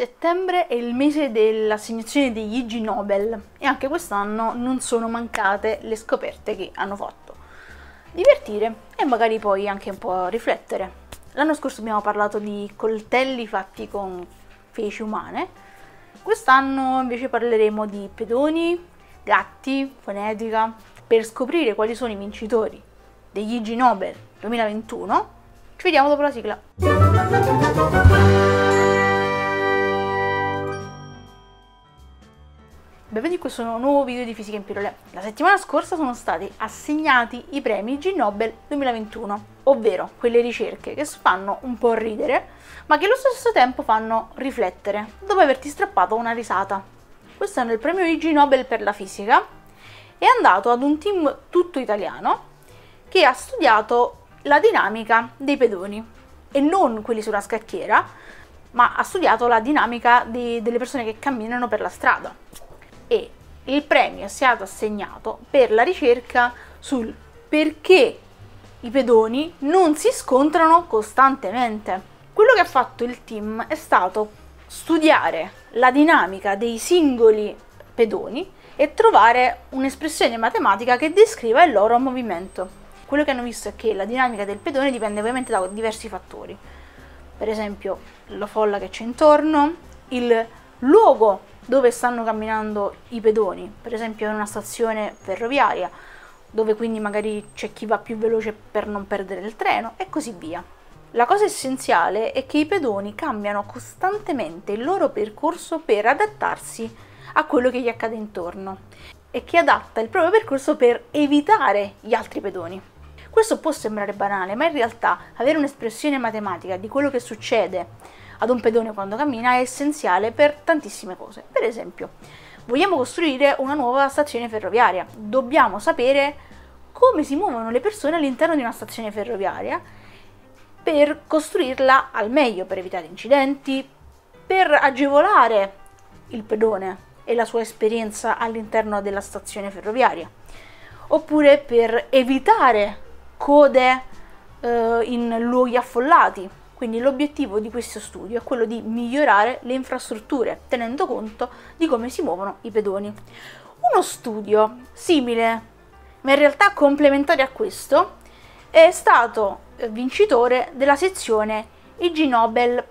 Settembre è il mese dell'assegnazione degli Ig Nobel e anche quest'anno non sono mancate le scoperte che hanno fatto divertire e magari poi anche un po' riflettere. L'anno scorso abbiamo parlato di coltelli fatti con feci umane, quest'anno invece parleremo di pedoni, gatti, fonetica, per scoprire quali sono i vincitori degli Ig Nobel 2021. Ci vediamo dopo la sigla. Benvenuti questo nuovo video di Fisica in pillole. La settimana scorsa sono stati assegnati i premi G Nobel 2021, ovvero quelle ricerche che fanno un po' ridere, ma che allo stesso tempo fanno riflettere, dopo averti strappato una risata. Quest'anno il premio Ig Nobel per la fisica è andato ad un team tutto italiano che ha studiato la dinamica dei pedoni e non quelli sulla scacchiera, ma ha studiato la dinamica di, delle persone che camminano per la strada e il premio è stato assegnato per la ricerca sul perché i pedoni non si scontrano costantemente. Quello che ha fatto il team è stato studiare la dinamica dei singoli pedoni e trovare un'espressione matematica che descriva il loro movimento. Quello che hanno visto è che la dinamica del pedone dipende ovviamente da diversi fattori. Per esempio, la folla che c'è intorno, il luogo dove stanno camminando i pedoni, per esempio in una stazione ferroviaria, dove quindi magari c'è chi va più veloce per non perdere il treno e così via. La cosa essenziale è che i pedoni cambiano costantemente il loro percorso per adattarsi a quello che gli accade intorno e che adatta il proprio percorso per evitare gli altri pedoni. Questo può sembrare banale, ma in realtà avere un'espressione matematica di quello che succede ad un pedone quando cammina è essenziale per tantissime cose. Per esempio, vogliamo costruire una nuova stazione ferroviaria, dobbiamo sapere come si muovono le persone all'interno di una stazione ferroviaria per costruirla al meglio, per evitare incidenti, per agevolare il pedone e la sua esperienza all'interno della stazione ferroviaria, oppure per evitare code eh, in luoghi affollati, quindi l'obiettivo di questo studio è quello di migliorare le infrastrutture, tenendo conto di come si muovono i pedoni. Uno studio simile, ma in realtà complementare a questo, è stato eh, vincitore della sezione IG Nobel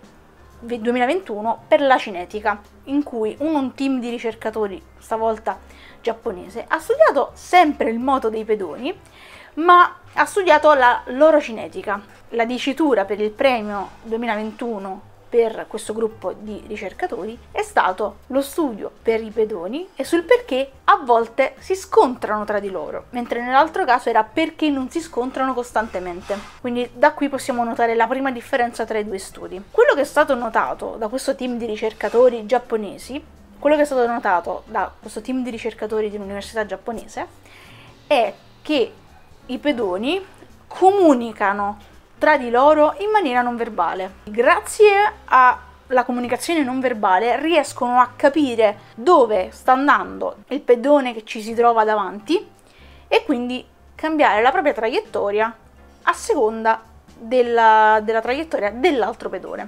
2021 per la cinetica, in cui un team di ricercatori, stavolta giapponese, ha studiato sempre il moto dei pedoni ma ha studiato la loro cinetica. La dicitura per il premio 2021 per questo gruppo di ricercatori è stato lo studio per i pedoni e sul perché a volte si scontrano tra di loro, mentre nell'altro caso era perché non si scontrano costantemente. Quindi da qui possiamo notare la prima differenza tra i due studi. Quello che è stato notato da questo team di ricercatori giapponesi, quello che è stato notato da questo team di ricercatori di un'università giapponese è che i pedoni comunicano tra di loro in maniera non verbale. Grazie alla comunicazione non verbale riescono a capire dove sta andando il pedone che ci si trova davanti e quindi cambiare la propria traiettoria a seconda della, della traiettoria dell'altro pedone.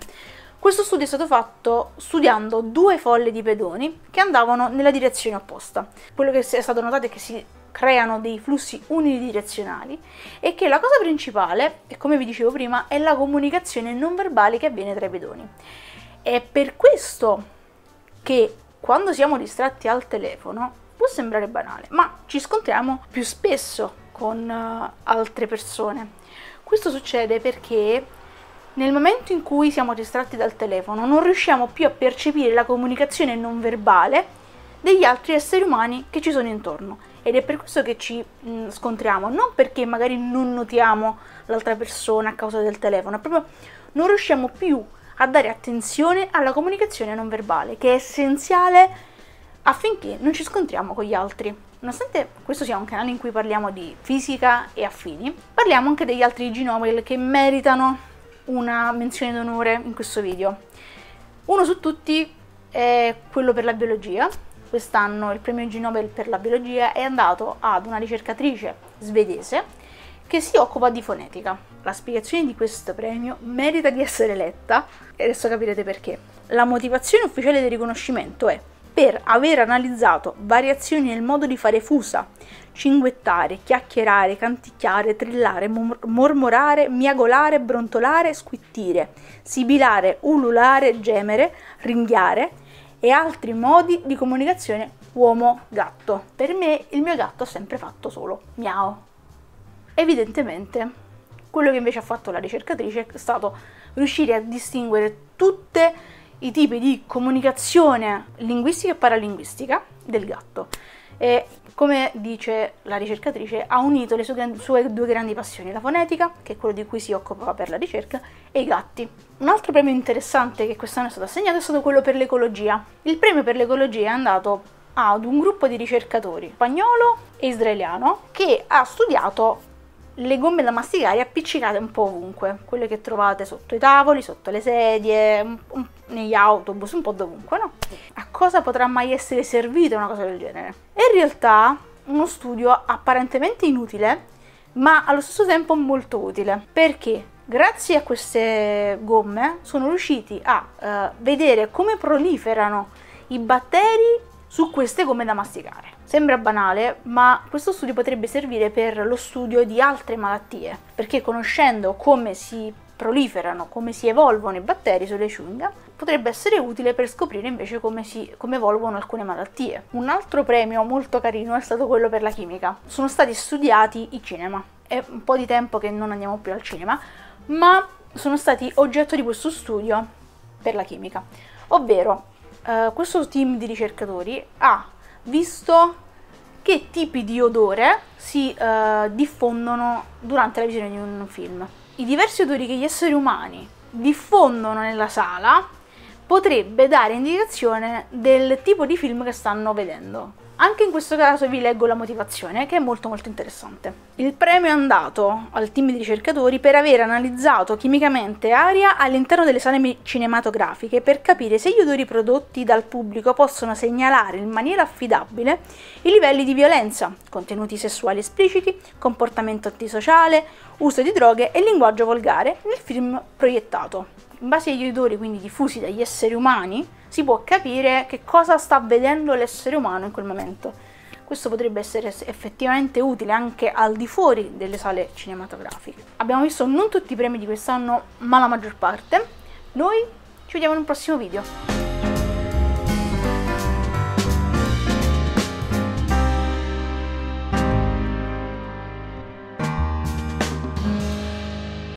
Questo studio è stato fatto studiando due folle di pedoni che andavano nella direzione opposta. Quello che è stato notato è che si creano dei flussi unidirezionali e che la cosa principale, come vi dicevo prima, è la comunicazione non verbale che avviene tra i pedoni. È per questo che quando siamo distratti al telefono può sembrare banale, ma ci scontriamo più spesso con uh, altre persone. Questo succede perché nel momento in cui siamo distratti dal telefono non riusciamo più a percepire la comunicazione non verbale degli altri esseri umani che ci sono intorno ed è per questo che ci mh, mm, scontriamo, non perché magari non notiamo l'altra persona a causa del telefono, proprio non riusciamo più a dare attenzione alla comunicazione non verbale, che è essenziale affinché non ci scontriamo con gli altri. Nonostante questo sia un canale in cui parliamo di fisica e affini, parliamo anche degli altri G Nobel che meritano una menzione d'onore in questo video. Uno su tutti è quello per la biologia, quest'anno il premio G Nobel per la biologia è andato ad una ricercatrice svedese che si occupa di fonetica. La spiegazione di questo premio merita di essere letta e adesso capirete perché. la motivazione ufficiale del riconoscimento è per aver analizzato variazioni nel modo di fare fusa, cinguettare, chiacchierare, canticchiare, trillare, mormorare, miagolare, brontolare, squittire, sibilare, ululare, gemere, ringhiare e altri modi di comunicazione uomo-gatto. Per me il mio gatto ha sempre fatto solo miau. Evidentemente, quello che invece ha fatto la ricercatrice è stato riuscire a distinguere tutti i tipi di comunicazione linguistica e paralinguistica del gatto. E come dice la ricercatrice, ha unito le sue, sue, due grandi passioni, la fonetica, che è quello di cui si occupa per la ricerca, e i gatti. Un altro premio interessante che quest'anno è stato assegnato è stato quello per l'ecologia. Il premio per l'ecologia è andato ad un gruppo di ricercatori spagnolo e israeliano che ha studiato le gomme da masticare appiccicate un po' ovunque, quelle che trovate sotto i tavoli, sotto le sedie, un, un, negli autobus, un po' dovunque, no? A cosa potrà mai essere servita una cosa del genere? È in realtà uno studio apparentemente inutile, ma allo stesso tempo molto utile, perché grazie a queste gomme sono riusciti a uh, vedere come proliferano i batteri su queste gomme da masticare. Sembra banale, ma questo studio potrebbe servire per lo studio di altre malattie, perché conoscendo come si proliferano, come si evolvono i batteri sulle chewing potrebbe essere utile per scoprire invece come, si, come evolvono alcune malattie. Un altro premio molto carino è stato quello per la chimica. Sono stati studiati i cinema. È un po' di tempo che non andiamo più al cinema, ma sono stati oggetto di questo studio per la chimica, ovvero uh, questo team di ricercatori ha visto che tipi di odore si uh, diffondono durante la visione di un film. I diversi odori che gli esseri umani diffondono nella sala potrebbe dare indicazione del tipo di film che stanno vedendo. Anche in questo caso vi leggo la motivazione, che è molto molto interessante. Il premio è andato al team di ricercatori per aver analizzato chimicamente aria all'interno delle sale cinematografiche per capire se gli odori prodotti dal pubblico possono segnalare in maniera affidabile i livelli di violenza, contenuti sessuali espliciti, comportamento antisociale, uso di droghe e linguaggio volgare nel film proiettato. In base agli odori quindi diffusi dagli esseri umani, si può capire che cosa sta vedendo l'essere umano in quel momento. Questo potrebbe essere effettivamente utile anche al di fuori delle sale cinematografiche. Abbiamo visto non tutti i premi di quest'anno, ma la maggior parte. Noi ci vediamo in un prossimo video.